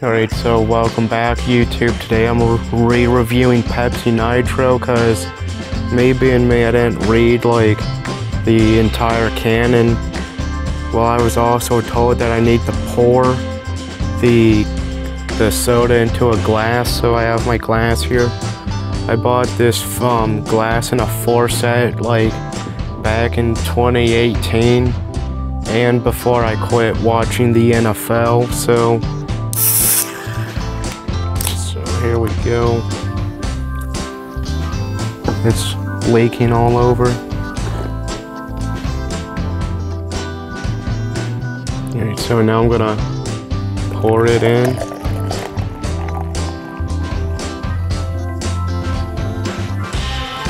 Alright, so welcome back YouTube. Today I'm re-reviewing Pepsi Nitro because maybe in me I didn't read like the entire canon. Well, I was also told that I need to pour the the soda into a glass, so I have my glass here. I bought this um, glass in a four set like back in 2018 and before I quit watching the NFL, so here we go. It's leaking all over. Alright, so now I'm gonna pour it in.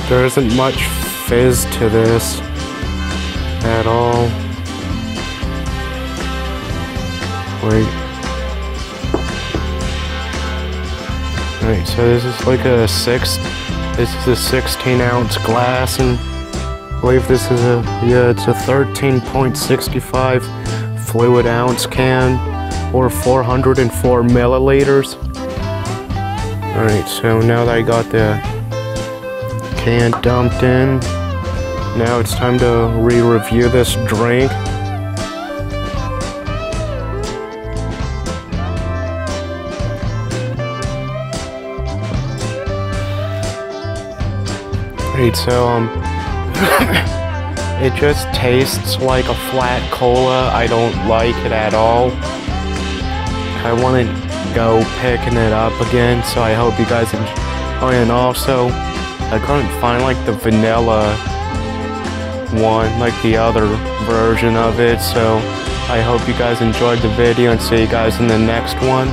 There isn't much fizz to this at all. Wait. Alright, so this is like a six, this is a 16 ounce glass and I believe this is a, yeah, it's a 13.65 fluid ounce can or 404 milliliters. Alright, so now that I got the can dumped in, now it's time to re-review this drink. So um, it just tastes like a flat cola. I don't like it at all. I want to go picking it up again, so I hope you guys enjoy. Oh, and also, I couldn't find like the vanilla one, like the other version of it, so I hope you guys enjoyed the video and see you guys in the next one.